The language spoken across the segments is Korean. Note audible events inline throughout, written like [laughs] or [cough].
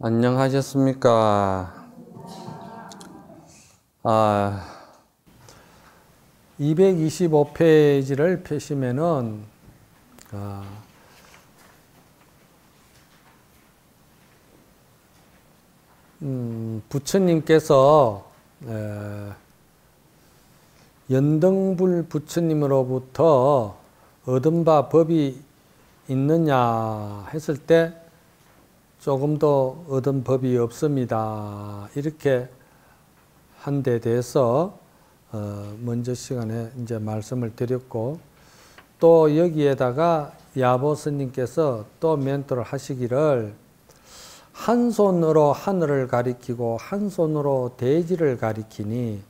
안녕하셨습니까? 아, 225페이지를 펴시면은, 아, 음, 부처님께서 에, 연등불 부처님으로부터 얻은 바 법이 있느냐 했을 때 조금 더 얻은 법이 없습니다. 이렇게 한 데 대해서 어, 먼저 시간에 이제 말씀을 드렸고 또 여기에다가 야보 스님께서 또 멘토를 하시기를 한 손으로 하늘을 가리키고 한 손으로 대지를 가리키니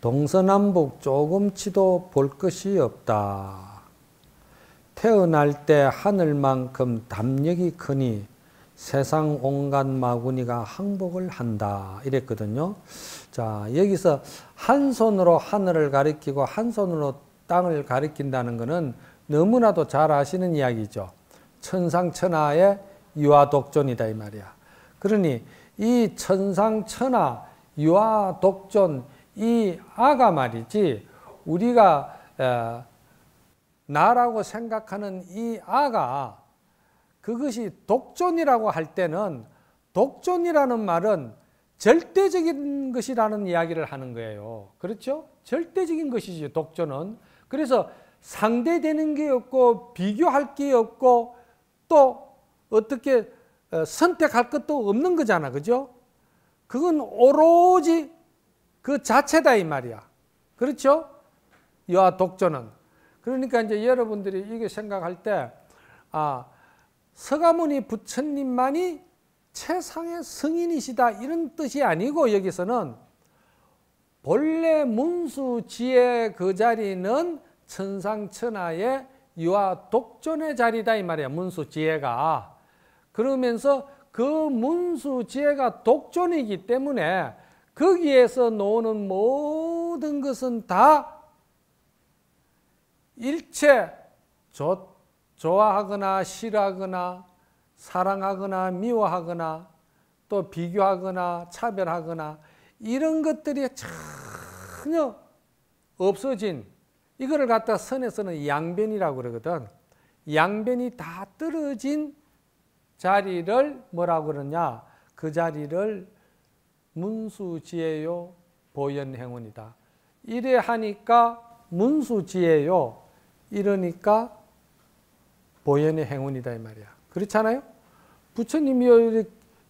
동서남북 조금치도 볼 것이 없다. 태어날 때 하늘만큼 담력이 크니 세상 온갖 마구니가 항복을 한다. 이랬거든요. 자, 여기서 한 손으로 하늘을 가리키고 한 손으로 땅을 가리킨다는 것은 너무나도 잘 아시는 이야기죠. 천상천하의 유아독존이다 이 말이야. 그러니 이 천상천하 유아독존 이 아가 말이지 우리가 나라고 생각하는 이 아가 그것이 독존이라고 할 때는 독존이라는 말은 절대적인 것이라는 이야기를 하는 거예요. 그렇죠? 절대적인 것이죠, 독존은. 그래서 상대되는 게 없고 비교할 게 없고 또 어떻게 어, 선택할 것도 없는 거잖아. 그죠? 그건 오로지 그 자체다 이 말이야. 그렇죠? 여와 독존은. 그러니까 이제 여러분들이 이게 생각할 때, 아, 서가모니 부처님만이 최상의 성인이시다 이런 뜻이 아니고 여기서는 본래 문수지의 그 자리는 천상천하의 유아 독존의 자리다 이 말이야 문수지혜가. 그러면서 그 문수지혜가 독존이기 때문에 거기에서 노는 모든 것은 다 일체 좋, 좋아하거나 싫어하거나 사랑하거나 미워하거나 또 비교하거나 차별하거나 이런 것들이 전혀 없어진 이거를 갖다 선에서는 양변이라고 그러거든. 양변이 다 떨어진 자리를 뭐라고 그러냐? 그 자리를 문수지혜요 보현행운이다. 이래 하니까 문수지혜요. 이러니까 보현의 행운이다 이 말이야. 그렇잖아요? 부처님이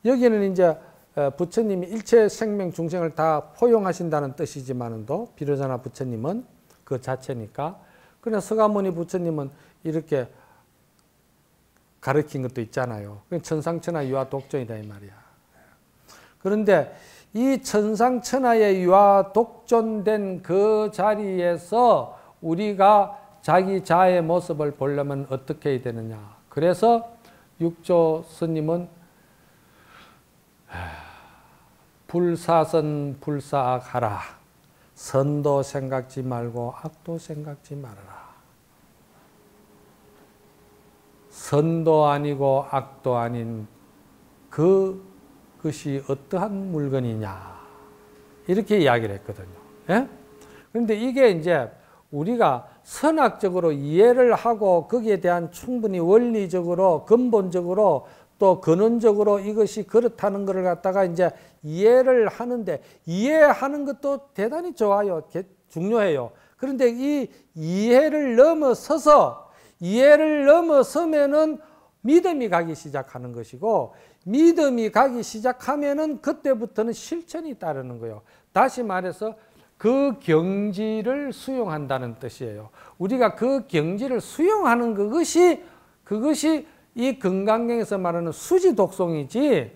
여기는 이제 어, 부처님이 일체 생명 중생을 다 포용하신다는 뜻이지만도 비로자나 부처님은 그 자체니까. 그러나 서가모니 부처님은 이렇게 가르친 것도 있잖아요. 천상천하 유아 독존이다 이 말이야. 그런데 이 천상천하의 유아 독존된 그 자리에서 우리가 자기 자의 모습을 보려면 어떻게 해야 되느냐. 그래서 육조 스님은 불사선 불사악하라. 선도 생각지 말고 악도 생각지 말아라. 선도 아니고 악도 아닌 그 것이 어떠한 물건이냐. 이렇게 이야기를 했거든요. 예? 그런데 이게 이제 우리가 선악적으로 이해를 하고 거기에 대한 충분히 원리적으로 근본적으로 또 근원적으로 이것이 그렇다는 것을 갖다가 이제 이해를 하는데 이해하는 것도 대단히 좋아요. 중요해요. 그런데 이 이해를 넘어서서 이해를 넘어서면은 믿음이 가기 시작하는 것이고 믿음이 가기 시작하면은 그때부터는 실천이 따르는 거예요. 다시 말해서 그 경지를 수용한다는 뜻이에요. 우리가 그 경지를 수용하는 그것이 그것이 이 건강경에서 말하는 수지 독성이지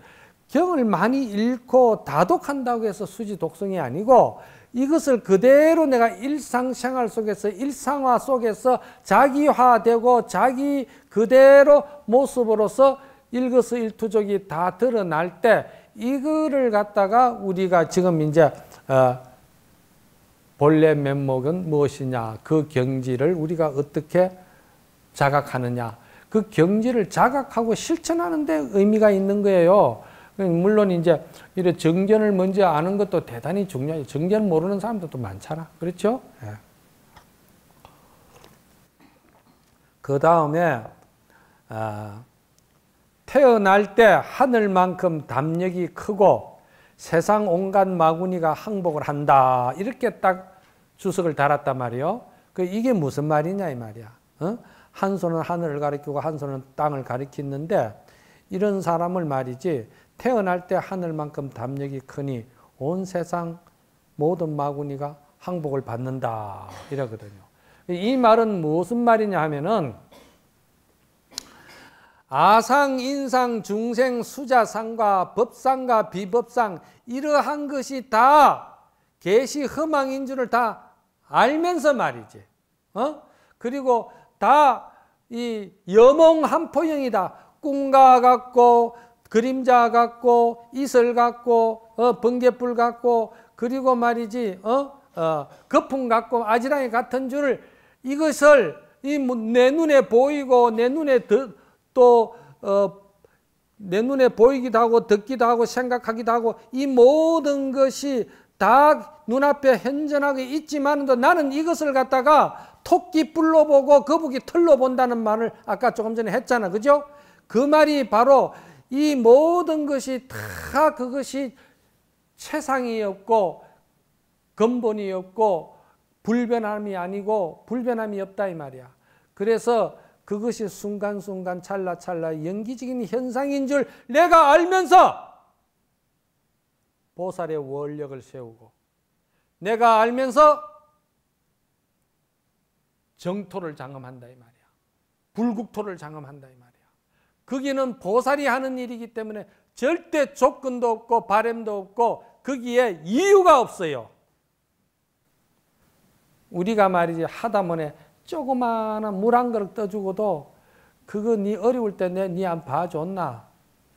경을 많이 읽고 다독한다고 해서 수지 독성이 아니고 이것을 그대로 내가 일상생활 속에서 일상화 속에서 자기화되고 자기 그대로 모습으로서 일거수 일투족이 다 드러날 때 이거를 갖다가 우리가 지금 이제 어 본래 면목은 무엇이냐 그 경지를 우리가 어떻게 자각하느냐 그 경지를 자각하고 실천하는 데 의미가 있는 거예요. 물론 이제 이런 정견을 먼저 아는 것도 대단히 중요해요. 정견 모르는 사람들도 많잖아. 그렇죠? 예. 그 다음에 아, 태어날 때 하늘만큼 담력이 크고 세상 온갖 마구니가 항복을 한다. 이렇게 딱 주석을 달았단 말이요. 그 이게 무슨 말이냐 이 말이야. 어? 한 손은 하늘을 가리키고 한 손은 땅을 가리키는데 이런 사람을 말이지 태어날 때 하늘만큼 담력이 크니 온 세상 모든 마구니가 항복을 받는다 이러거든요. 이 말은 무슨 말이냐 하면은 아상, 인상, 중생, 수자상과 법상과 비법상 이러한 것이 다 계시 허망인 줄을 다 알면서 말이지. 어? 그리고 다 이 여몽 한포형이다. 꿈과 같고 그림자 같고 이슬 같고 어, 번개불 같고 그리고 말이지 어? 어, 거품 같고 아지랑이 같은 줄을 이것을 이 내 눈에 보이고 내 눈에 또 어, 내 눈에 보이기도 하고 듣기도 하고 생각하기도 하고 이 모든 것이 다 눈앞에 현존하고 있지만도 나는 이것을 갖다가 토끼 뿔로 보고 거북이 털로 본다는 말을 아까 조금 전에 했잖아. 그죠? 그 말이 바로 이 모든 것이 다 그것이 최상이 없고 근본이 없고 불변함이 아니고 불변함이 없다 이 말이야. 그래서 그것이 순간순간 찰나찰나 연기적인 현상인 줄 내가 알면서 보살의 원력을 세우고 내가 알면서 정토를 장엄한다 이 말이야. 불국토를 장엄한다 이 말이야. 거기는 보살이 하는 일이기 때문에 절대 조건도 없고 바램도 없고 거기에 이유가 없어요. 우리가 말이지 하다못해 조그마한 물 한 그릇 떠주고도 그거 네 어려울 때 내 네 안 봐줬나?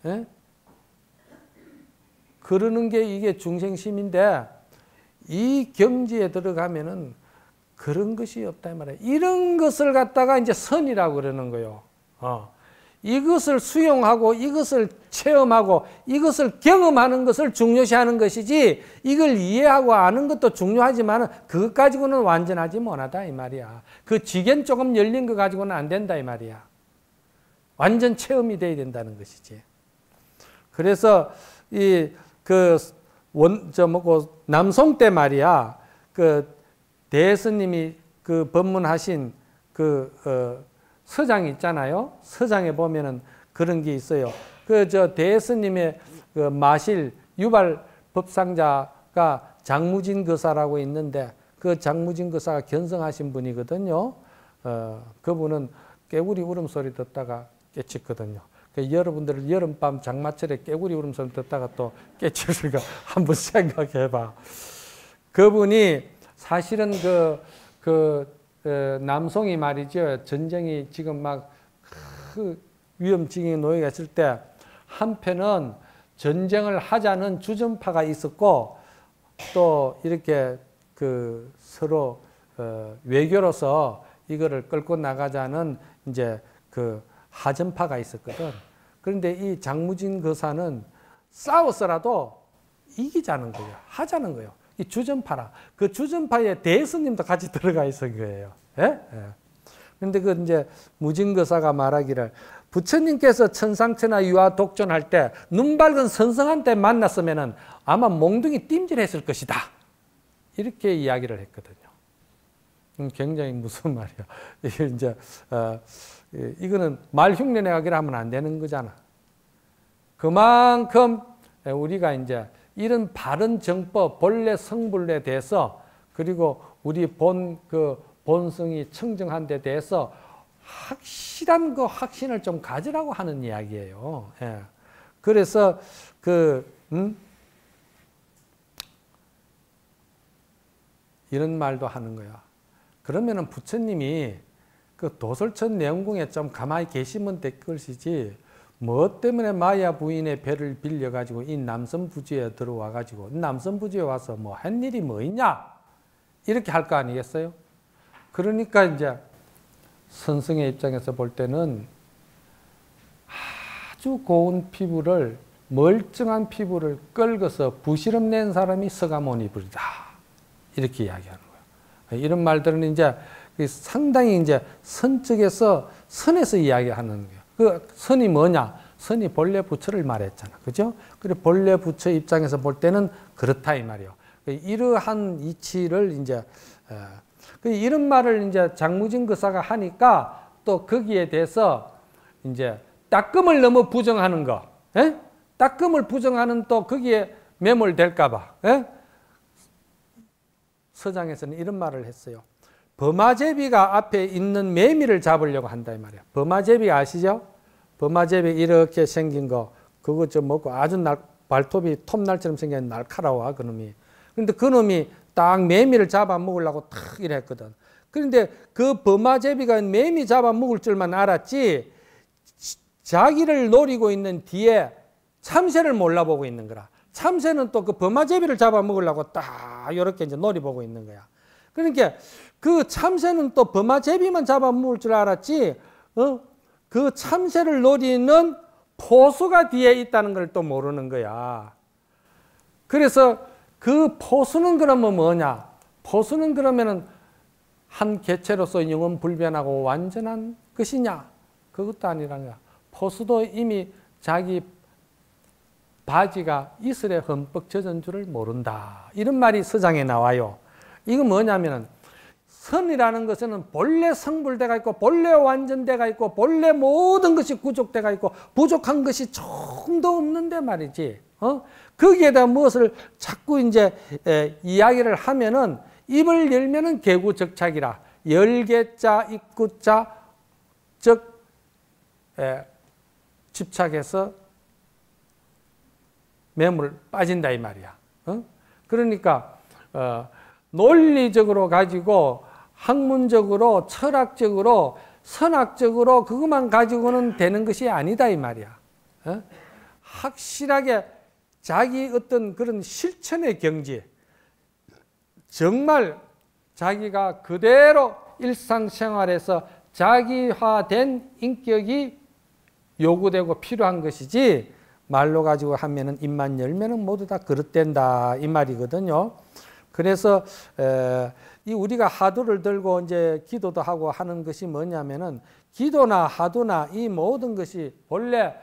에? 그러는 게 이게 중생심인데 이 경지에 들어가면은 그런 것이 없다 말이야. 이런 것을 갖다가 이제 선이라고 그러는 거요. 어. 이것을 수용하고 이것을 체험하고 이것을 경험하는 것을 중요시하는 것이지 이걸 이해하고 아는 것도 중요하지만 그것 가지고는 완전하지 못하다 이 말이야. 그 지견 조금 열린 거 가지고는 안 된다 이 말이야. 완전 체험이 돼야 된다는 것이지. 그래서 이 그 원 저 뭐고 남송 때 말이야. 그 대스님이 그 법문하신 그 어, 서장 있잖아요. 서장에 보면은 그런 게 있어요. 그 저 대스님의 그 마실 유발 법상자가 장무진 거사라고 있는데 그 장무진 거사가 견성하신 분이거든요. 어, 그분은 깨구리 울음소리 듣다가 깨쳤거든요. 그 여러분들 여름밤 장마철에 깨구리 울음소리 듣다가 또 깨쳤을까 [laughs] 한번 생각해봐. 그분이 사실은 그, 그, 그 남송이 말이죠. 전쟁이 지금 막 그 위험증이 놓여 있을 때 한편은 전쟁을 하자는 주전파가 있었고 또 이렇게 그 서로 어 외교로서 이거를 끌고 나가자는 이제 그 하전파가 있었거든. 그런데 이 장무진 거사는 싸웠어라도 이기자는 거예요. 하자는 거예요. 이 주전파라. 그 주전파에 대스님도 같이 들어가 있은 거예요. 예? 예. 근데 그 이제 무진거사가 말하기를 부처님께서 천상천하 유아 독존할 때 눈 밝은 선성한 때 만났으면은 아마 몽둥이 띵질했을 것이다. 이렇게 이야기를 했거든요. 음, 굉장히 무슨 [laughs] 말이야. 이게 이제 어, 이거는 말 흉내내기를 하면 안 되는 거잖아. 그만큼 우리가 이제 이런 바른 정법, 본래 성불에 대해서 그리고 우리 본 그 본성이 청정한 데 대해서 확실한 그 확신을 좀 가지라고 하는 이야기예요. 예. 그래서 그 음? 이런 말도 하는 거야. 그러면은 부처님이 그 도설천 내원궁에 좀 가만히 계시면 될 것이지 뭐 때문에 마야 부인의 배를 빌려가지고 이 남선 부지에 들어와가지고 남선 부지에 와서 뭐 한 일이 뭐 있냐? 이렇게 할 거 아니겠어요? 그러니까 이제 선성의 입장에서 볼 때는 아주 고운 피부를 멀쩡한 피부를 끌어서 부시름 낸 사람이 서가모니불이다. 이렇게 이야기하는 거예요. 이런 말들은 이제 상당히 이제 선적에서 선에서 이야기하는 거예요. 그 선이 뭐냐? 선이 본래 부처를 말했잖아. 그죠? 그래 본래 부처 입장에서 볼 때는 그렇다 이 말이요. 이러한 이치를 이제 어, 그 이런 말을 이제 장무진 그사가 하니까 또 거기에 대해서 이제 따끔을 너무 부정하는 거, 에? 예? 따끔을 부정하는 또 거기에 매몰될까봐 예? 서장에서는 이런 말을 했어요. 범아제비가 앞에 있는 매미를 잡으려고 한다 이 말이야. 범아제비 아시죠? 범아제비 이렇게 생긴 거 그거 좀 먹고 아주 날, 발톱이 톱날처럼 생긴 날카로워 그놈이. 그런데 그놈이 딱 매미를 잡아 먹으려고 탁 이랬거든. 그런데 그 범아제비가 매미 잡아 먹을 줄만 알았지 자기를 노리고 있는 뒤에 참새를 몰라보고 있는 거라. 참새는 또그 범아제비를 잡아 먹으려고 딱 이렇게 이제 노리보고 있는 거야. 그러니까 그 참새는 또 범아제비만 잡아 먹을 줄 알았지, 어? 그 참새를 노리는 포수가 뒤에 있다는 걸 또 모르는 거야. 그래서 그 포수는 그러면 뭐냐? 포수는 그러면은 한 개체로서 영원 불변하고 완전한 것이냐? 그것도 아니라는 거야. 포수도 이미 자기 바지가 이슬에 흠뻑 젖은 줄을 모른다. 이런 말이 서장에 나와요. 이거 뭐냐면은 선이라는 것은 본래 성불대가 있고 본래 완전대가 있고 본래 모든 것이 구족대가 있고 부족한 것이 조금도 없는데 말이지. 어? 거기에다 무엇을 자꾸 이제 에, 이야기를 하면은 입을 열면은 개구적착이라 열개자 입구자 즉 에, 집착해서 매물 빠진다 이 말이야. 어? 그러니까 어, 논리적으로 가지고 학문적으로 철학적으로 선학적으로 그것만 가지고는 되는 것이 아니다 이 말이야. 어? 확실하게 자기 어떤 그런 실천의 경지 정말 자기가 그대로 일상생활에서 자기화된 인격이 요구되고 필요한 것이지 말로 가지고 하면은 입만 열면은 모두 다 그릇된다 이 말이거든요. 그래서 에, 이 우리가 하도를 들고 이제 기도도 하고 하는 것이 뭐냐면은 기도나 하도나 이 모든 것이 본래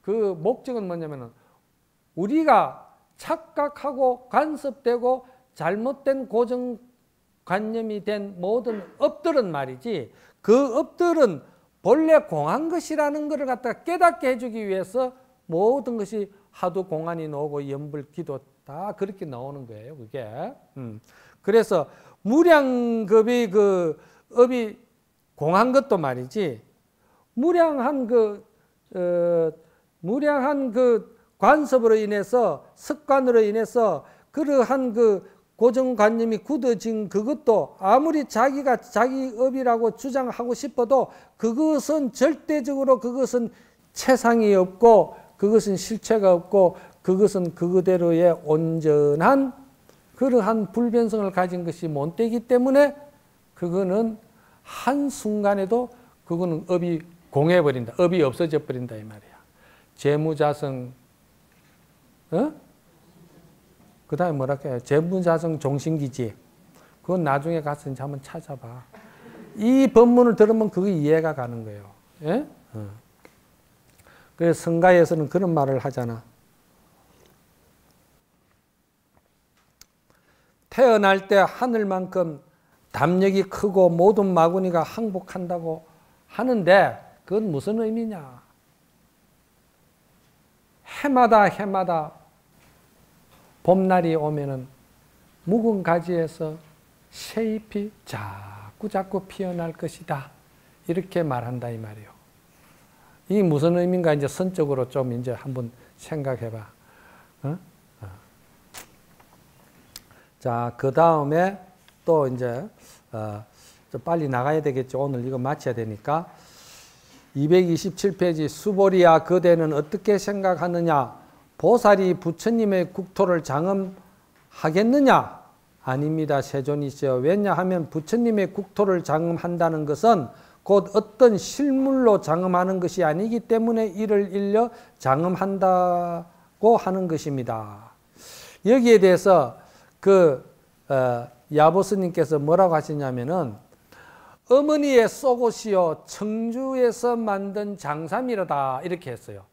그 목적은 뭐냐면은 우리가 착각하고 간섭되고 잘못된 고정관념이 된 모든 업들은 말이지 그 업들은 본래 공한 것이라는 것을 갖다 깨닫게 해주기 위해서 모든 것이 하도 공안이 나오고 연불 기도 다 그렇게 나오는 거예요. 그게. 음. 그래서 무량급이 그 업이 공한 것도 말이지 무량한 그 어, 무량한 그 관습으로 인해서 습관으로 인해서 그러한 그 고정관념이 굳어진 그것도 아무리 자기가 자기 업이라고 주장하고 싶어도 그것은 절대적으로 그것은 채상이 없고 그것은 실체가 없고 그것은 그대로의 온전한 그러한 불변성을 가진 것이 못 되기 때문에 그거는 한순간에도 그거는 업이 공해버린다. 업이 없어져 버린다 이 말이야. 재무자성 어? 그 다음에 뭐라 해요? 재무자성 종신기지. 그건 나중에 가서 이제 한번 찾아봐. 이 법문을 들으면 그게 이해가 가는 거예요. 예? 어. 그래서 성가에서는 그런 말을 하잖아. 태어날 때 하늘만큼 담력이 크고 모든 마구니가 항복한다고 하는데 그건 무슨 의미냐? 해마다 해마다 봄날이 오면은 묵은 가지에서 새 잎이 자꾸 자꾸 피어날 것이다. 이렇게 말한다 이 말이요. 이 무슨 의미인가 이제 선적으로 좀 이제 한번 생각해봐. 어? 어. 자, 그 다음에 또 이제 어, 빨리 나가야 되겠죠. 오늘 이거 마쳐야 되니까. 227페이지 수보리야 그대는 어떻게 생각하느냐? 보살이 부처님의 국토를 장엄하겠느냐? 아닙니다. 세존이시여. 왜냐하면 부처님의 국토를 장엄한다는 것은 곧 어떤 실물로 장엄하는 것이 아니기 때문에 이를 일려 장엄한다 고 하는 것입니다. 여기에 대해서 그 어, 야보스님께서 뭐라고 하시냐면은 어머니의 속옷이요 청주에서 만든 장삼이로다 이렇게 했어요.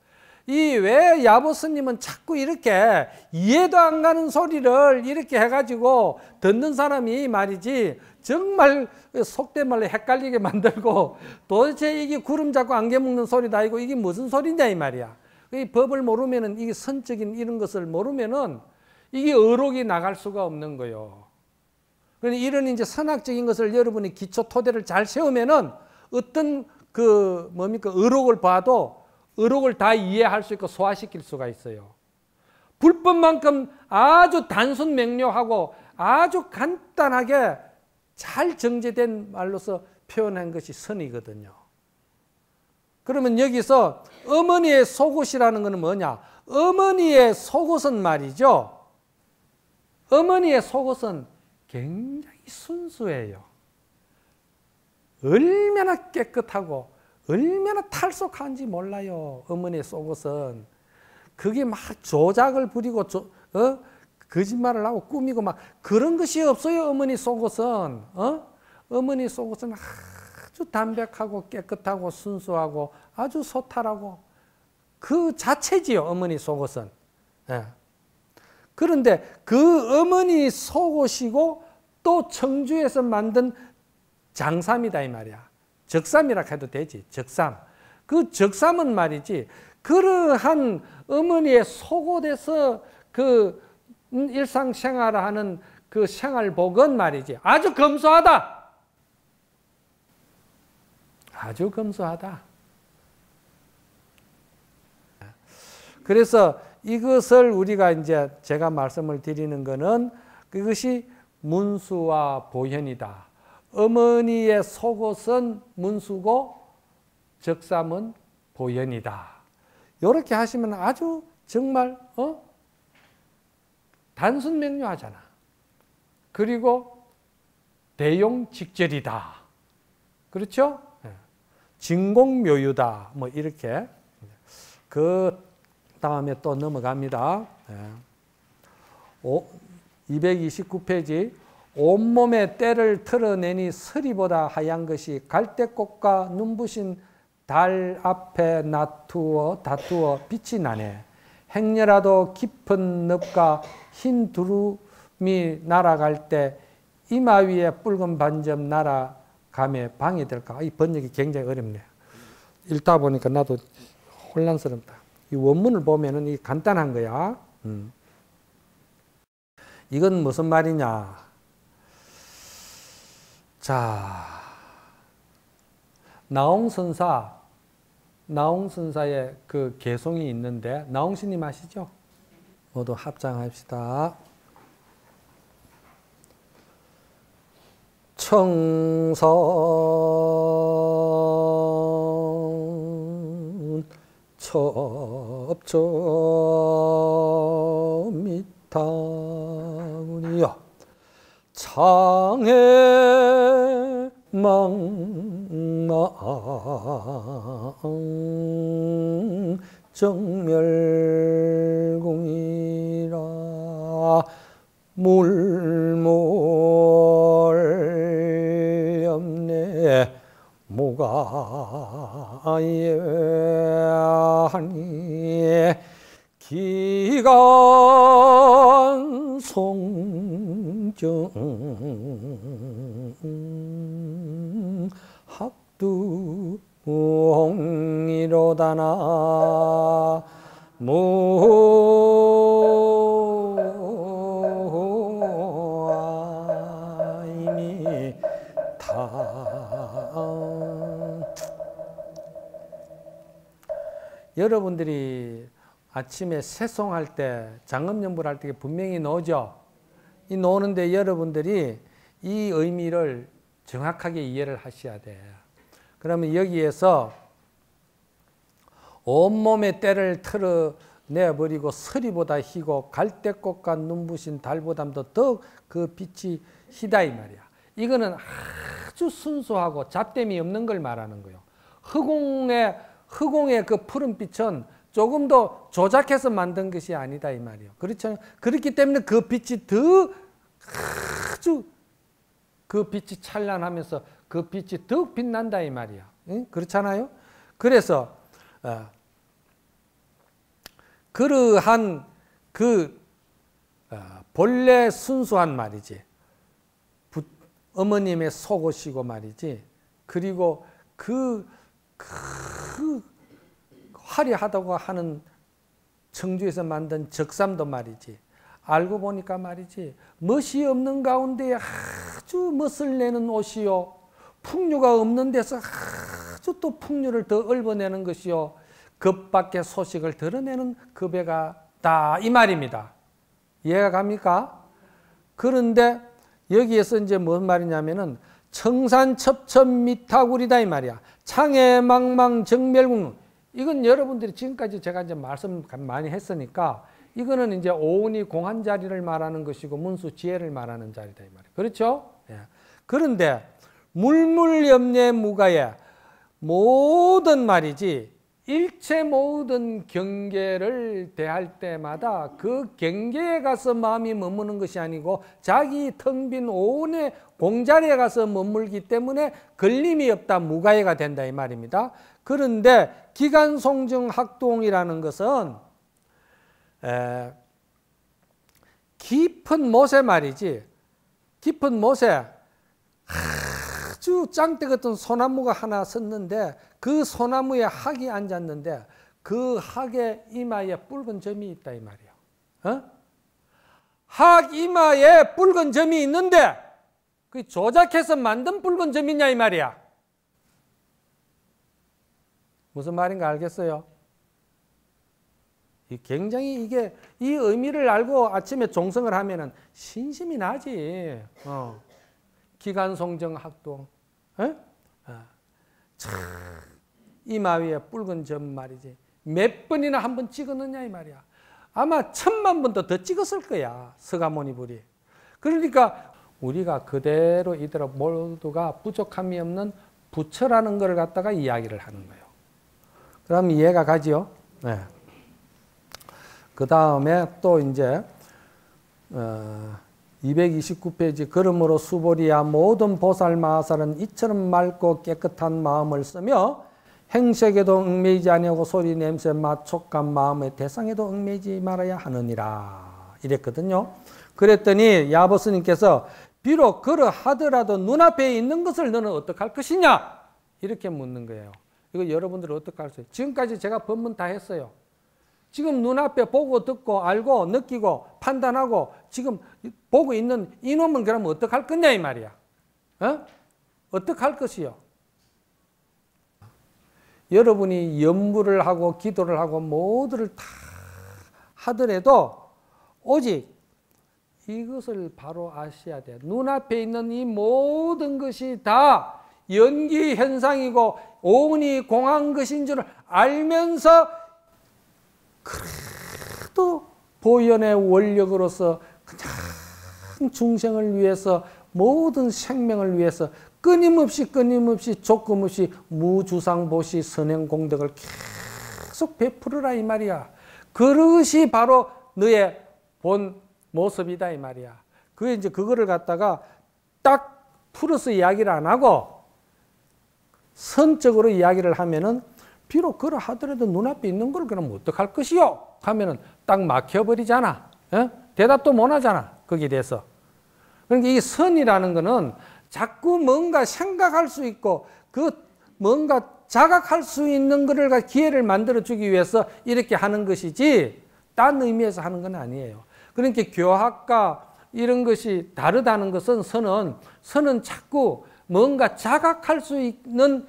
이 왜 야보스님은 자꾸 이렇게 이해도 안 가는 소리를 이렇게 해가지고 듣는 사람이 말이지 정말 속된 말로 헷갈리게 [laughs] 만들고 도대체 이게 구름 잡고 안개 묶는 소리다 이거 이게 무슨 소리냐 이 말이야. 이 법을 모르면은 이게 선적인 이런 것을 모르면은 이게 어록이 나갈 수가 없는 거요. 그러니 이런 이제 선학적인 것을 여러분이 기초 토대를 잘 세우면은 어떤 그 뭡니까 어록을 봐도 의록을 다 이해할 수 있고 소화시킬 수가 있어요. 불법만큼 아주 단순 명료하고 아주 간단하게 잘 정제된 말로서 표현한 것이 선이거든요. 그러면 여기서 어머니의 속옷이라는 것은 뭐냐? 어머니의 속옷은 말이죠. 어머니의 속옷은 굉장히 순수해요. 얼마나 깨끗하고 얼마나 탈속한지 몰라요. 어머니의 속옷은. 그게 막 조작을 부리고 조, 어? 거짓말을 하고 꾸미고 막 그런 것이 없어요. 어머니 속옷은. 어? 어머니 속옷은 아주 담백하고 깨끗하고 순수하고 아주 소탈하고 그 자체지요. 어머니 속옷은. 예. 그런데 그 어머니 속옷이고 또 청주에서 만든 장삼이다 이 말이야. 적삼이라 해도 되지. 적삼. 그 적삼은 말이지. 그러한 어머니의 속옷에서 그 일상생활하는 그 생활복은 말이지. 아주 검소하다. 아주 검소하다. 그래서 이것을 우리가 이제 제가 말씀을 드리는 것은 그것이 문수와 보현이다. 어머니의 속옷은 문수고 적삼은 보현이다. 이렇게 하시면 아주 정말 어? 단순 명료하잖아. 그리고 대용 직절이다. 그렇죠? 예. 진공묘유다. 뭐 이렇게 그 다음에 또 넘어갑니다. 229페이지 예. 온몸에 때를 틀어내니 서리보다 하얀 것이 갈대꽃과 눈부신 달 앞에 나투어 다투어 빛이 나네. 행여라도 깊은 늪과 흰 두루미 날아갈 때 이마 위에 붉은 반점 날아감에 방해될까? 이 번역이 굉장히 어렵네요. 읽다 보니까 나도 혼란스럽다. 이 원문을 보면은 이 간단한 거야. 음. 이건 무슨 말이냐? 자, 나홍 선사, 나홍 선사의 그 개송이 있는데, 나홍스님 아시죠? 모두 합장합시다. 청선 첩첩 미타군이여 상해 망망 정멸공이라 물몰 염내 모가예하니 기간 송정 학두홍이로다나 모 여러분들이 아침에 세송할 때 장엄연불 할때 분명히 나오죠. 이 노는데 여러분들이 이 의미를 정확하게 이해를 하셔야 돼. 그러면 여기에서 온몸에 때를 틀어 내버리고 서리보다 희고 갈대꽃과 눈부신 달보다도 더그 빛이 희다 이 말이야. 이거는 아주 순수하고 잡됨이 없는 걸 말하는 거예요. 흑공의 흑공의 그 푸른 빛은 조금 더 조작해서 만든 것이 아니다 이 말이에요. 그렇죠? 그렇기 때문에 그 빛이 더 아주 그 빛이 찬란하면서 그 빛이 더욱 빛난다 이 말이야. 응? 그렇잖아요? 그래서 어, 그러한 그 어, 본래 순수한 말이지. 부, 어머님의 속옷이고 말이지. 그리고 그, 그 화려하다고 하는 청주에서 만든 적삼도 말이지. 알고 보니까 말이지. 멋이 없는 가운데 아주 멋을 내는 옷이요. 풍류가 없는 데서 아주 또 풍류를 더 읊어내는 것이요. 급밖에 소식을 드러내는 급배가 다 이 말입니다. 이해가 갑니까? 그런데 여기에서 이제 무슨 말이냐면은 청산첩첩 미타구리다 이 말이야. 창해망망 정멸궁 이건 여러분들이 지금까지 제가 이제 말씀 많이 했으니까 이거는 이제 오은이 공한 자리를 말하는 것이고 문수 지혜를 말하는 자리다 이 말이에요. 그렇죠? 예. 그런데 물물염례 무가에 모든 말이지 일체 모든 경계를 대할 때마다 그 경계에 가서 마음이 머무는 것이 아니고 자기 텅 빈 오은의 공자리에 가서 머물기 때문에 걸림이 없다 무가해가 된다 이 말입니다. 그런데 기간송증 학동이라는 것은 에, 깊은 못에 말이지 깊은 못에 아주 짱대 같은 소나무가 하나 섰는데 그 소나무에 학이 앉았는데 그 학의 이마에 붉은 점이 있다 이 말이야. 어? 학 이마에 붉은 점이 있는데 그 조작해서 만든 붉은 점이냐 이 말이야. 무슨 말인가 알겠어요? 굉장히 이게 이 의미를 알고 아침에 종성을 하면은 신심이 나지. 어. 기간송정 학동. 어? 참 이마 위에 붉은 점 말이지. 몇 번이나 한 번 찍었느냐 이 말이야. 아마 천만 번도 더 찍었을 거야. 서가모니불이. 그러니까 우리가 그대로 이대로 모두가 부족함이 없는 부처라는 걸 갖다가 이야기를 하는 거예요. 그럼 이해가 가지요? 네. 그 다음에 또 이제, 어, 229페이지, 그러므로 수보리야 모든 보살 마살은 이처럼 맑고 깨끗한 마음을 쓰며 행색에도 얽매이지 아니하고 소리, 냄새, 맛, 촉감, 마음의 대상에도 얽매이지 말아야 하느니라. 이랬거든요. 그랬더니 야보스님께서 비록 그러하더라도 눈앞에 있는 것을 너는 어떡할 것이냐? 이렇게 묻는 거예요. 이거 여러분들 어떻게 할 수 있어요? 지금까지 제가 법문 다 했어요. 지금 눈앞에 보고 듣고 알고 느끼고 판단하고 지금 보고 있는 이놈은 그러면 어떡할 거냐 이 말이야. 어? 어떡할 것이요? 여러분이 연무를 하고 기도를 하고 모두를 다 하더라도 오직 이것을 바로 아셔야 돼요. 눈앞에 있는 이 모든 것이 다 연기 현상이고 오은이 공한 것인 줄 알면서 그래도 보현의 원력으로서 그냥 중생을 위해서 모든 생명을 위해서 끊임없이 끊임없이 조금 없이 무주상보시 선행공덕을 계속 베풀으라 이 말이야. 그것이 바로 너의 본 모습이다 이 말이야. 그 이제 그거를 갖다가 딱 풀어서 이야기를 안 하고 선적으로 이야기를 하면은 비록 그러 하더라도 눈앞에 있는 걸 그럼 어떡할 것이요? 하면은 딱 막혀버리잖아. 에? 대답도 못 하잖아. 거기에 대해서. 그러니까 이 선이라는 거는 자꾸 뭔가 생각할 수 있고 그 뭔가 자각할 수 있는 것을 기회를 만들어 주기 위해서 이렇게 하는 것이지 딴 의미에서 하는 건 아니에요. 그러니까 교학과 이런 것이 다르다는 것은 선은 선은 자꾸 뭔가 자각할 수 있는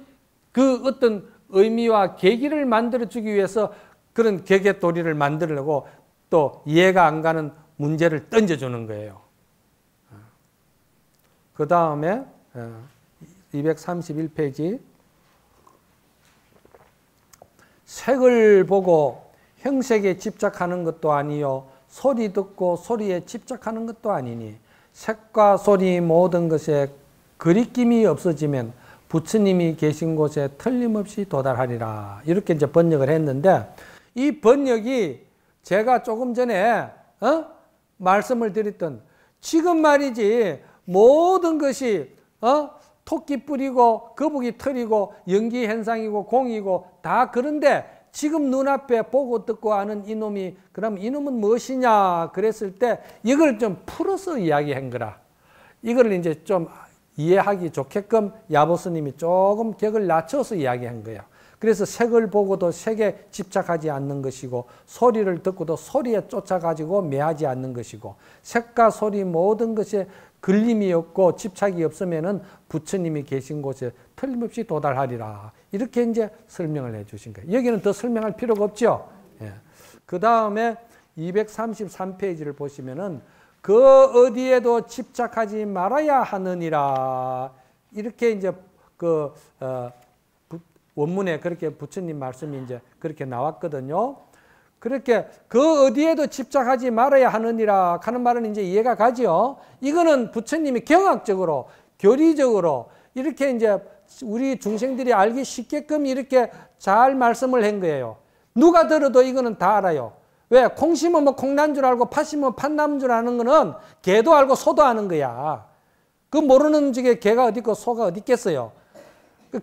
그 어떤 의미와 계기를 만들어주기 위해서 그런 개개도리를 만들려고 또 이해가 안 가는 문제를 던져주는 거예요. 그 다음에 231페이지 어, 색을 보고 형색에 집착하는 것도 아니요 소리 듣고 소리에 집착하는 것도 아니니 색과 소리 모든 것에 그리낌이 없어지면 부처님이 계신 곳에 틀림없이 도달하리라. 이렇게 이제 번역을 했는데 이 번역이 제가 조금 전에 어? 말씀을 드렸던 지금 말이지 모든 것이 어? 토끼 뿌리고 거북이 털이고 연기 현상이고 공이고 다 그런데 지금 눈앞에 보고 듣고 아는 이놈이 그럼 이놈은 무엇이냐 그랬을 때 이걸 좀 풀어서 이야기한 거라. 이걸 이제 좀 이해하기 좋게끔 야보스님이 조금 격을 낮춰서 이야기한 거예요. 그래서 색을 보고도 색에 집착하지 않는 것이고 소리를 듣고도 소리에 쫓아가지고 매하지 않는 것이고 색과 소리 모든 것에 걸림이 없고 집착이 없으면은 부처님이 계신 곳에 틀림없이 도달하리라. 이렇게 이제 설명을 해 주신 거예요. 여기는 더 설명할 필요가 없죠. 예. 그 다음에 233페이지를 보시면은 그 어디에도 집착하지 말아야 하느니라. 이렇게 이제 그, 어, 원문에 그렇게 부처님 말씀이 이제 그렇게 나왔거든요. 그렇게 그 어디에도 집착하지 말아야 하느니라 하는 말은 이제 이해가 가죠. 이거는 부처님이 경학적으로 교리적으로 이렇게 이제 우리 중생들이 알기 쉽게끔 이렇게 잘 말씀을 한 거예요. 누가 들어도 이거는 다 알아요. 왜? 콩 심으면 뭐 콩난 줄 알고 팥 심으면 팥난 줄 아는 거는 개도 알고 소도 아는 거야. 그 모르는 중에 개가 어디 있고 소가 어디 있겠어요.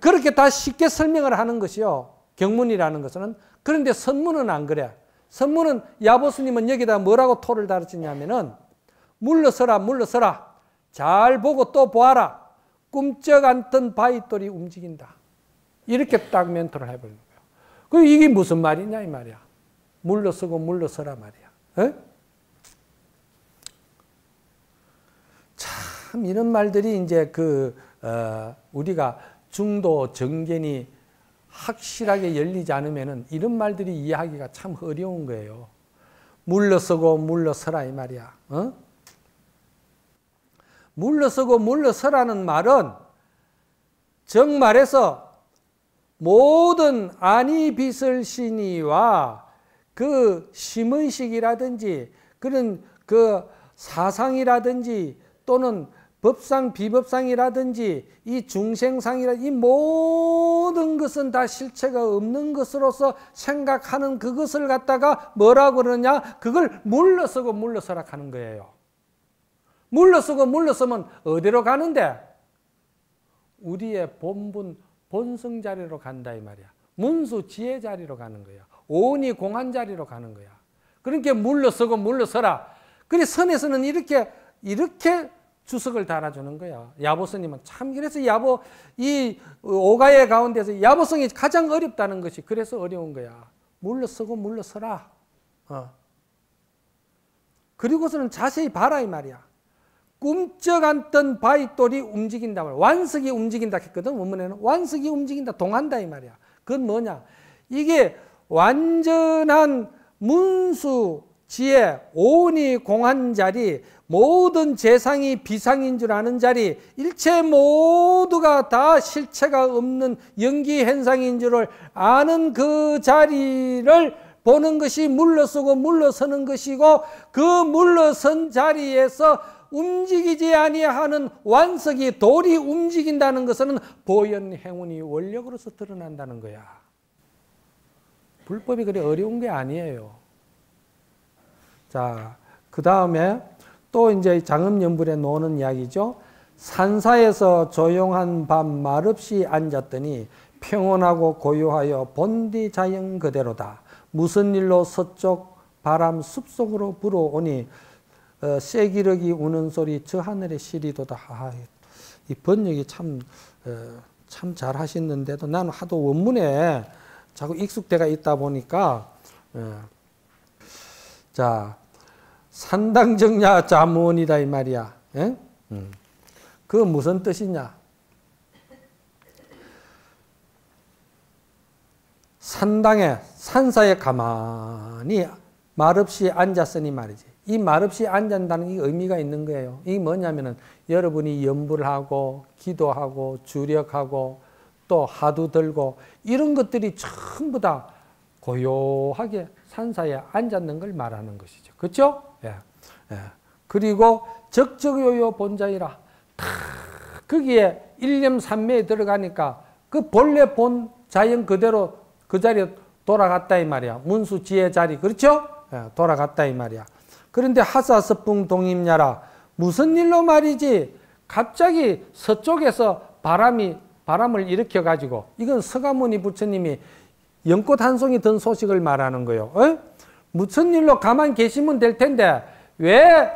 그렇게 다 쉽게 설명을 하는 것이요. 경문이라는 것은. 그런데 선문은 안 그래. 선문은 야보스님은 여기다 뭐라고 토를 달았냐면은 물러서라 물러서라 잘 보고 또 보아라 꿈쩍 않던 바위돌이 움직인다 이렇게 딱 멘트를 해버리는 거예요 그 이게 무슨 말이냐 이 말이야 물러서고 물러서라 말이야 에? 참 이런 말들이 이제 그 어, 우리가 중도 정견이 확실하게 열리지 않으면 이런 말들이 이해하기가 참 어려운 거예요. 물러서고 물러서라 이 말이야. 어? 물러서고 물러서라는 말은 정말해서 모든 안이 비설신이와 그 심의식이라든지 그런 그 사상이라든지 또는 법상 비법상이라든지 이 중생상이라 이 모든 것은 다 실체가 없는 것으로서 생각하는 그것을 갖다가 뭐라고 그러냐? 그걸 물러서고 물러서라 하는 거예요. 물러서고 물러서면 어디로 가는데? 우리의 본분 본성 자리로 간다 이 말이야. 문수 지혜 자리로 가는 오 온이 공한 자리로 가는 거야 그러니까 물러서고 물러서라 그래 선에서는 이렇게 이렇게 주석을 달아주는 거야. 야보스님은 참 그래서 야보 이 오가의 가운데서 야보성이 가장 어렵다는 것이 그래서 어려운 거야. 물러서고 물러서라. 어. 그리고서는 자세히 봐라 이 말이야. 꿈쩍 않던 바위돌이 움직인다 말. 완석이 움직인다 했거든 원문에는 완석이 움직인다 동한다 이 말이야. 그건 뭐냐? 이게 완전한 문수 지혜, 오온이 공한 자리, 모든 재상이 비상인 줄 아는 자리, 일체 모두가 다 실체가 없는 연기 현상인 줄을 아는 그 자리를 보는 것이 물러서고 물러서는 것이고 그 물러선 자리에서 움직이지 아니하는 완석이 돌이 움직인다는 것은 보현 행운이 원력으로서 드러난다는 거야. 불법이 그리 어려운 게 아니에요. 자, 그 다음에 또 이제 장음연불에 노는 이야기죠. 산사에서 조용한 밤 말없이 앉았더니 평온하고 고요하여 본디 자연 그대로다. 무슨 일로 서쪽 바람 숲속으로 불어오니 어, 쇠기러기 우는 소리 저 하늘의 시리도다. 아, 이 번역이 참, 어, 참 잘하시는데도 나는 하도 원문에 자꾸 익숙대가 있다 보니까 어, 자 산당정야 자무원이다 이 말이야. 예? 음. 그 무슨 뜻이냐? 산당에 산사에 가만히 말없이 앉았으니 말이지. 이 말없이 앉는다는 이 의미가 있는 거예요. 이게 뭐냐면은 여러분이 연불 하고 기도하고 주력하고 또 하두 들고 이런 것들이 전부 다 고요하게 산사에 앉았는 걸 말하는 것이죠. 그렇죠? 예. 예. 그리고 적적요요 본자이라. 다 거기에 일념 삼매에 들어가니까 그 본래 본 자연 그대로 그 자리에 돌아갔다 이 말이야. 문수지의 자리 그렇죠? 예, 돌아갔다 이 말이야. 그런데 하사스풍 동임냐라 무슨 일로 말이지? 갑자기 서쪽에서 바람이 바람을 일으켜 가지고 이건 서가모니 부처님이 연꽃 한 송이 든 소식을 말하는 거예요. 어? 무슨 일로 가만 계시면 될 텐데 왜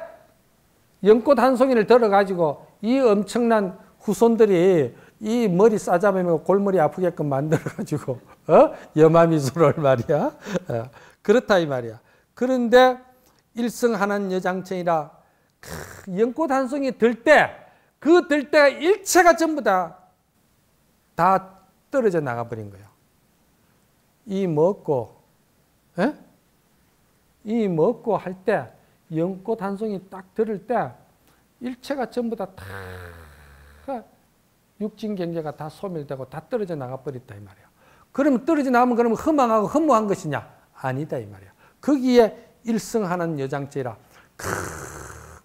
연꽃 한 송이를 들어 가지고 이 엄청난 후손들이 이 머리 싸잡으며 골머리 아프게끔 만들어 가지고 어? 여마미술을 말이야. 어. 그렇다 이 말이야. 그런데 일승하는 여장청이라 연꽃 한 송이 들 때 그 들 때가 일체가 전부 다 다 떨어져 나가 버린 거예요. 이 먹고 에? 이 먹고 할 때 연꽃 한 송이 딱 들을 때 일체가 전부 다 다 육진 경계가 다 소멸되고 다 떨어져 나가 버렸다 이 말이야. 그러면 떨어져 나가면 그러면 허망하고 허무한 것이냐? 아니다 이 말이야. 거기에 일승하는 여장제라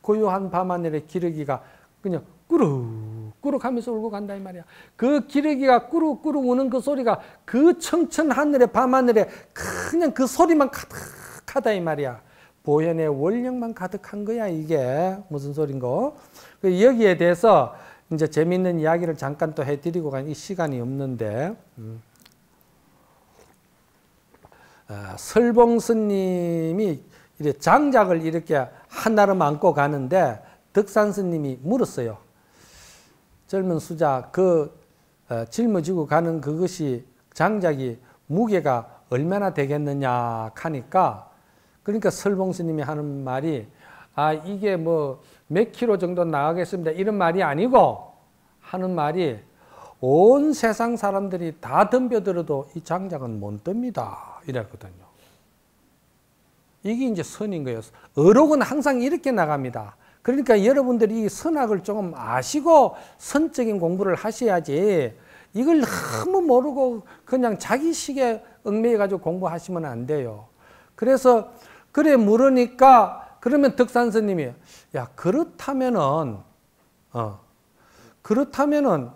고요한 밤하늘에 기러기가 그냥 꾸 룩 꾸룩 하면서 울고 간다 이 말이야. 그 기러기가 꾸룩 꾸룩 우는 그 소리가 그 청천 하늘에 밤하늘에 그냥 그 소리만 가득하다 이 말이야. 보현의 원령만 가득한 거야 이게 무슨 소린고? 그 여기에 대해서 이제 재미있는 이야기를 잠깐 또 해드리고 가이 시간이 없는데 음. 아, 설봉 스님이 장작을 이렇게 하나로 안고 가는데 덕산 스님이 물었어요. 젊은 수자 그 어, 짊어지고 가는 그것이 장작이 무게가 얼마나 되겠느냐 하니까 그러니까 설봉 스님이 하는 말이 아 이게 뭐 몇 킬로 정도 나가겠습니다 이런 말이 아니고 하는 말이 온 세상 사람들이 다 덤벼들어도 이 장작은 못 듭니다 이랬거든요. 이게 이제 선인 거예요. 어록은 항상 이렇게 나갑니다. 그러니까 여러분들이 선악을 조금 아시고 선적인 공부를 하셔야지 이걸 너무 모르고 그냥 자기 식에 얽매여 가지고 공부하시면 안 돼요. 그래서 그래 물으니까 그러면 덕산 스님이 야 그렇다면은 어 그렇다면은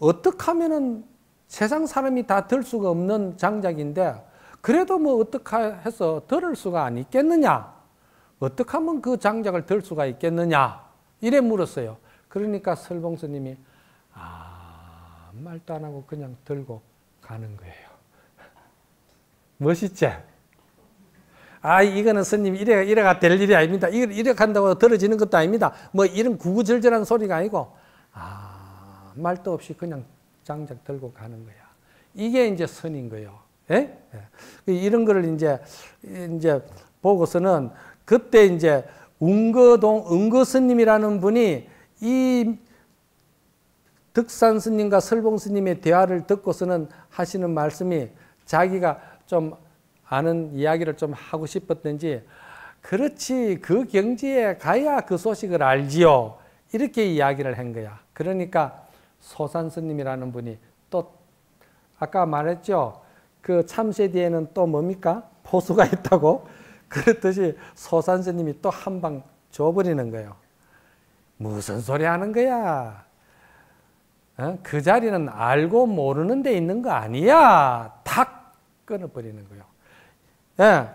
어떻게 하면은 세상 사람이 다 들 수가 없는 장작인데 그래도 뭐 어떻게 해서 들을 수가 안 있겠느냐? 어떻게 하면 그 장작을 들 수가 있겠느냐? 이래 물었어요. 그러니까 설봉 스님이 아 말도 안 하고 그냥 들고 가는 거예요. 멋있지? 아, 이거는 스님 이래, 이래가 될 일이 아닙니다. 이래, 이래 간다고 들어지는 것도 아닙니다. 뭐 이런 구구절절한 소리가 아니고, 아, 말도 없이 그냥 장작 들고 가는 거야. 이게 이제 선인 거예요. 예? 예. 이런 거를 이제, 이제 보고서는 그때 이제 운거동, 은거 스님이라는 분이 이 덕산 스님과 설봉 스님의 대화를 듣고서는 하시는 말씀이 자기가 좀 아는 이야기를 좀 하고 싶었던지 그렇지 그 경지에 가야 그 소식을 알지요. 이렇게 이야기를 한 거야. 그러니까 소산 스님이라는 분이 또 아까 말했죠. 그 참새 뒤에는 또 뭡니까? 포수가 있다고. 그렇듯이 소산 스님이 또 한 방 줘버리는 거예요. 무슨 소리 하는 거야? 어? 그 자리는 알고 모르는 데 있는 거 아니야. 탁 끊어버리는 거예요. 예.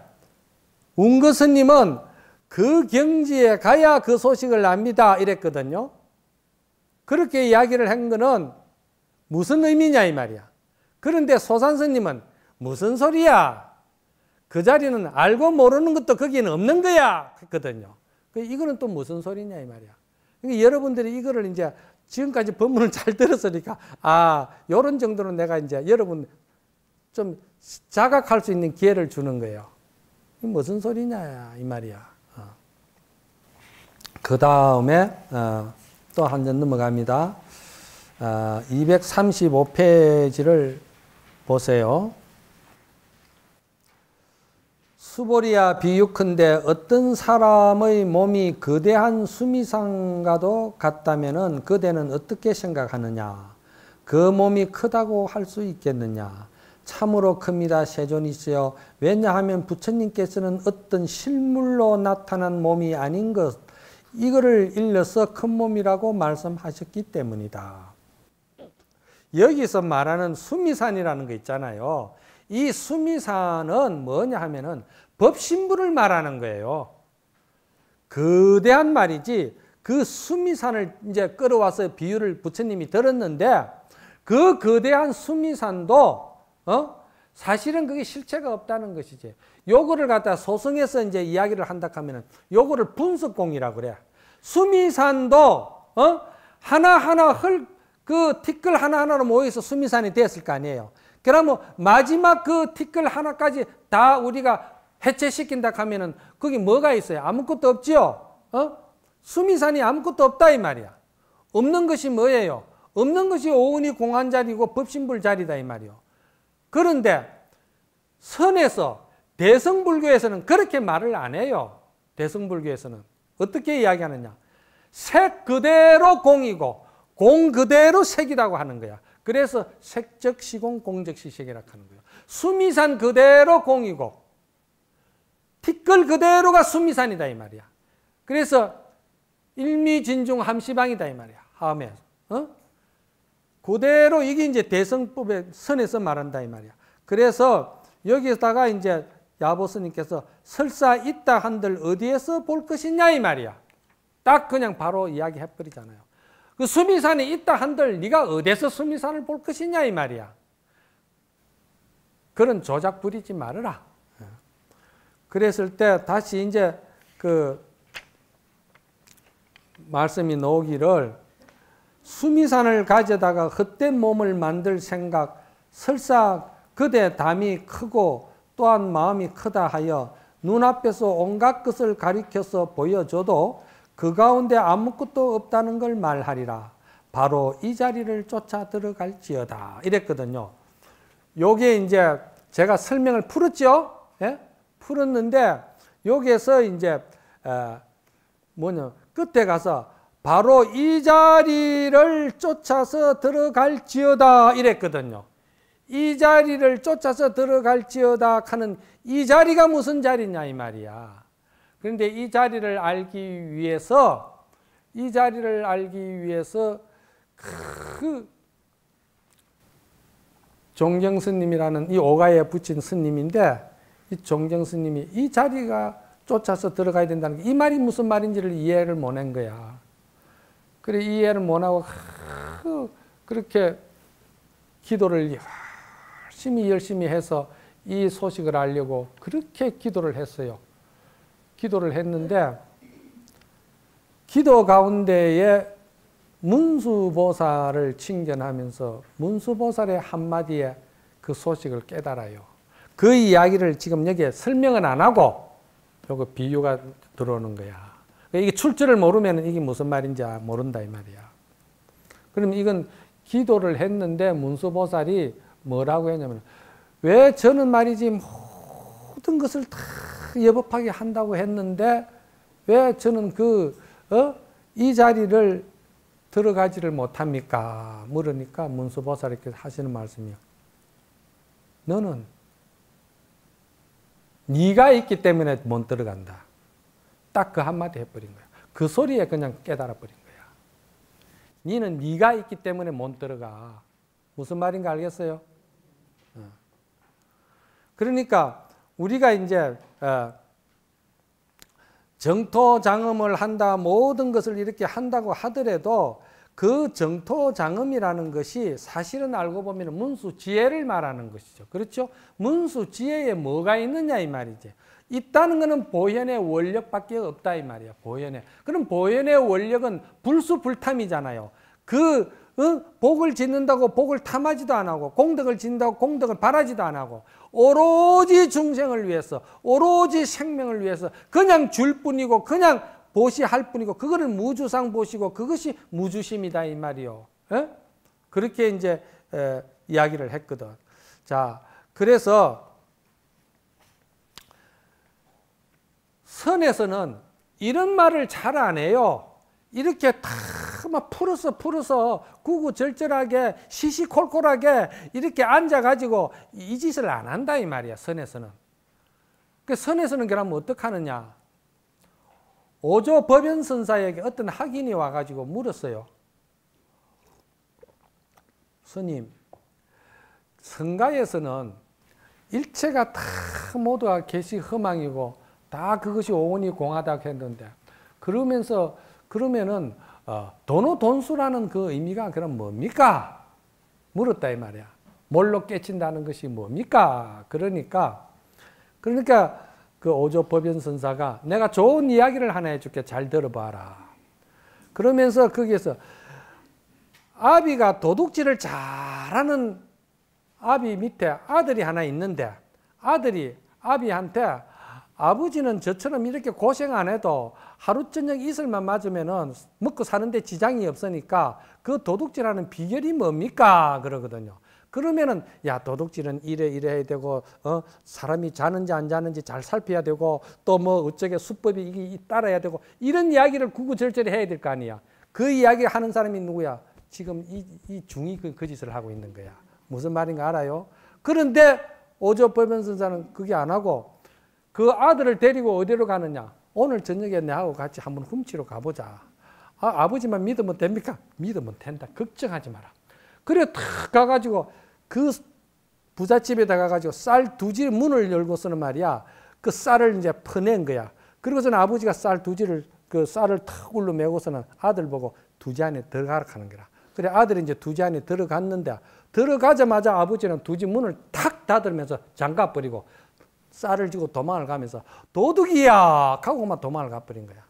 운거스님은 그 경지에 가야 그 소식을 납니다. 이랬거든요. 그렇게 이야기를 한 거는 무슨 의미냐 이 말이야. 그런데 소산스님은 무슨 소리야? 그 자리는 알고 모르는 것도 거기는 없는 거야. 했거든요. 그 이거는 또 무슨 소리냐 이 말이야. 그러니까 여러분들이 이거를 이제 지금까지 법문을 [laughs] 잘 들었으니까 아, 요런 정도는 내가 이제 여러분 좀 자각할 수 있는 기회를 주는 거예요. 이 무슨 소리냐 이 말이야. 어. 그 다음에 어, 또한 점 넘어갑니다. 어, 235페이지를 보세요. 수보리야 비유컨대 어떤 사람의 몸이 거대한 수미상과도 같다면 그대는 어떻게 생각하느냐? 그 몸이 크다고 할 수 있겠느냐? 참으로 큽니다. 세존이시여. 왜냐하면 부처님께서는 어떤 실물로 나타난 몸이 아닌 것, 이거를 일러서 큰 몸이라고 말씀하셨기 때문이다. 여기서 말하는 수미산이라는 거 있잖아요. 이 수미산은 뭐냐 하면은 법신부를 말하는 거예요. 거대한 말이지 그 수미산을 이제 끌어와서 비유를 부처님이 들었는데 그 거대한 수미산도 어? 사실은 그게 실체가 없다는 것이지. 요거를 갖다 소승해서 이제 이야기를 한다 하면은 요거를 분석공이라고 그래. 수미산도 어? 하나하나 헐, 그 티끌 하나하나로 모여서 수미산이 됐을 거 아니에요. 그러면 마지막 그 티끌 하나까지 다 우리가 해체시킨다 하면은 거기 뭐가 있어요? 아무것도 없지요? 어? 수미산이 아무것도 없다 이 말이야. 없는 것이 뭐예요? 없는 것이 오은이 공한 자리고 법신불 자리다 이 말이요. 그런데 선에서 대성불교에서는 그렇게 말을 안 해요. 대성불교에서는 어떻게 이야기하느냐? 색 그대로 공이고 공 그대로 색이라고 하는 거야. 그래서 색적 시공 공적 시색이라고 하는 거예요. 수미산 그대로 공이고 티끌 그대로가 수미산이다 이 말이야. 그래서 일미진중 함시방이다 이 말이야. 함에 어? 그대로 이게 이제 대성법의 선에서 말한다 이 말이야. 그래서 여기다가 이제 야보스님께서 설사 있다 한들 어디에서 볼 것이냐 이 말이야. 딱 그냥 바로 이야기해 버리잖아요. 그 수미산이 있다 한들 네가 어디서 수미산을 볼 것이냐 이 말이야. 그런 조작 부리지 말아라. 그랬을 때 다시 이제 그 말씀이 나오기를 수미산을 가져다가 헛된 몸을 만들 생각 설사 그대 담이 크고 또한 마음이 크다 하여 눈앞에서 온갖 것을 가리켜서 보여줘도 그 가운데 아무것도 없다는 걸 말하리라. 바로 이 자리를 쫓아 들어갈지어다. 이랬거든요. 요게 이제 제가 설명을 풀었죠? 예? 풀었는데 여기에서 이제 뭐냐 끝에 가서 바로 이 자리를 쫓아서 들어갈지어다 이랬거든요. 이 자리를 쫓아서 들어갈지어다 하는 이 자리가 무슨 자리냐 이 말이야. 그런데 이 자리를 알기 위해서 이 자리를 알기 위해서 그 종경 스님이라는 이 오가에 붙인 스님인데 이 종경 스님이 이 자리가 쫓아서 들어가야 된다는 게 이 말이 무슨 말인지를 이해를 못 한 거야. 그래 이해를 못 하고 그렇게 기도를 열심히 열심히 해서 이 소식을 알려고 그렇게 기도를 했어요. 기도를 했는데 기도 가운데에 문수보살을 칭견하면서 문수보살의 한마디에 그 소식을 깨달아요. 그 이야기를 지금 여기에 설명은 안 하고 요거 비유가 들어오는 거야. 이게 출처를 모르면 이게 무슨 말인지 모른다 이 말이야. 그럼 이건 기도를 했는데 문수보살이 뭐라고 했냐면 왜 저는 말이지 모든 것을 다 여법하게 한다고 했는데 왜 저는 그, 어? 이 자리를 들어가지를 못합니까? 물으니까 문수보살께서 하시는 말씀이요. 너는 네가 있기 때문에 못 들어간다. 딱 그 한마디 해버린 거야. 그 소리에 그냥 깨달아 버린 거야. 너는 네가 있기 때문에 못 들어가. 무슨 말인가 알겠어요? 어. 그러니까 우리가 이제 어, 정토 장음을 한다 모든 것을 이렇게 한다고 하더라도 그 정토 장음이라는 것이 사실은 알고 보면 문수 지혜를 말하는 것이죠. 그렇죠? 문수 지혜에 뭐가 있느냐 이 말이지. 있다는 것은 보현의 원력밖에 없다 이 말이야. 보현의. 그럼 보현의 원력은 불수불탐이잖아요. 그 어? 복을 짓는다고 복을 탐하지도 안 하고 공덕을 짓는다고 공덕을 바라지도 안 하고 오로지 중생을 위해서 오로지 생명을 위해서 그냥 줄 뿐이고 그냥 보시할 뿐이고 그거를 무주상 보시고 그것이 무주심이다 이 말이요. 에? 예? 그렇게 이제 에, 이야기를 했거든. 자, 그래서 선에서는 이런 말을 잘 안 해요. 이렇게 다 막 풀어서 풀어서 구구절절하게 시시콜콜하게 이렇게 앉아가지고 이 짓을 안 한다 이 말이야 선에서는. 그 선에서는 그러면 어떻게 하느냐? 오조 법연선사에게 어떤 학인이 와가지고 물었어요. 스님, 성가에서는 일체가 다 모두가 계시 허망이고 다 그것이 오온이 공하다 했는데 그러면서 그러면은 어, 도노 돈수라는 그 의미가 그럼 뭡니까? 물었다 이 말이야. 뭘로 깨친다는 것이 뭡니까? 그러니까 그러니까 그 오조 법연 선사가 내가 좋은 이야기를 하나 해줄게 잘 들어봐라. 그러면서 거기에서 아비가 도둑질을 잘하는 아비 밑에 아들이 하나 있는데 아들이 아비한테 아버지는 저처럼 이렇게 고생 안 해도 하루 저녁 이슬만 맞으면은 먹고 사는데 지장이 없으니까 그 도둑질하는 비결이 뭡니까? 그러거든요. 그러면은 야 도둑질은 이래 이래 해야 되고 어 사람이 자는지 안 자는지 잘 살펴야 되고 또 뭐 어쩌게 수법이 이게 따라야 되고 이런 이야기를 구구절절히 해야 될 거 아니야. 그 이야기 하는 사람이 누구야? 지금 이, 이 중이 그, 그 짓을 하고 있는 거야. 무슨 말인가 알아요? 그런데 오조법연 선사는 그게 안 하고 그 아들을 데리고 어디로 가느냐? 오늘 저녁에 내하고 같이 한번 훔치러 가보자. 아, 아버지만 믿으면 됩니까? 믿으면 된다. 걱정하지 마라. 그래 탁 가가지고 그 부잣집에다 가가지고 쌀 두지 문을 열고서는 말이야. 그 쌀을 이제 퍼낸 거야. 그리고서는 아버지가 쌀 두지를 그 쌀을 탁 울러 메고서는 아들 보고 두지 안에 들어가라 하는 거라. 그래 아들이 이제 두지 안에 들어갔는데 들어가자마자 아버지는 두지 문을 탁 닫으면서 장가 버리고 쌀을 지고 도망을 가면서 도둑이야 하고만 도망을 가버린 거야.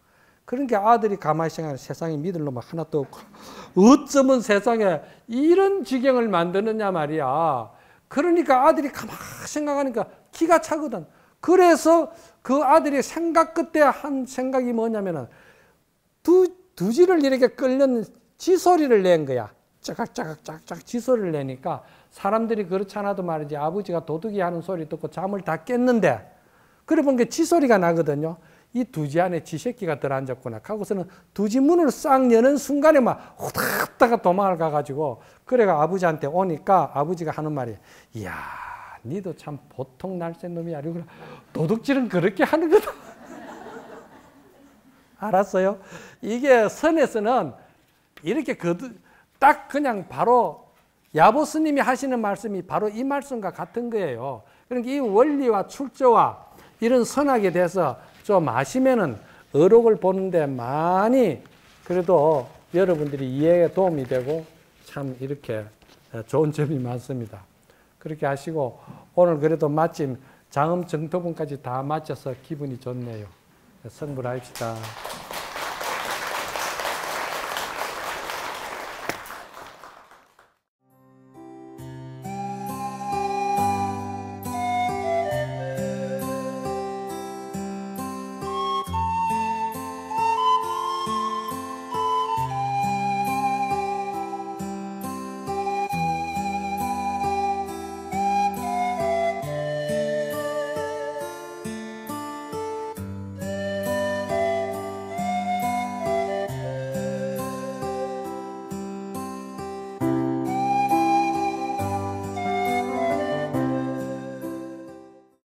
그러니까 아들이 가만히 생각하면 세상에 믿을 놈 하나도 없고 어쩌면 세상에 이런 지경을 만드느냐 말이야. 그러니까 아들이 가만히 생각하니까 기가 차거든. 그래서 그 아들이 생각 끝에 한 생각이 뭐냐면은 두, 두지를 이렇게 끌는 지소리를 낸 거야. 짜각짜각짜각 지소리를 내니까 사람들이 그렇지 않아도 말이지 아버지가 도둑이 하는 소리 듣고 잠을 다 깼는데 그래 보니까 지소리가 나거든요. 이 두지 안에 지 새끼가 들어앉았구나. 하고서는 두지 문을 싹 여는 순간에 막 후다다가 도망을 가가지고 그래가 아버지한테 오니까 아버지가 하는 말이 이야 니도 참 보통 날쌘 놈이 아니구나. 도둑질은 그렇게 하는 거다. [laughs] 알았어요? 이게 선에서는 이렇게 딱 그냥 바로 야보 스님이 하시는 말씀이 바로 이 말씀과 같은 거예요. 그러니까 이 원리와 출조와 이런 선악에 대해서 좀 아시면은 어록을 보는데 많이 그래도 여러분들이 이해에 도움이 되고 참 이렇게 좋은 [laughs] 점이 많습니다. 그렇게 하시고 오늘 그래도 마침 장음 정토분까지 다 마쳐서 기분이 좋네요. 성불합시다.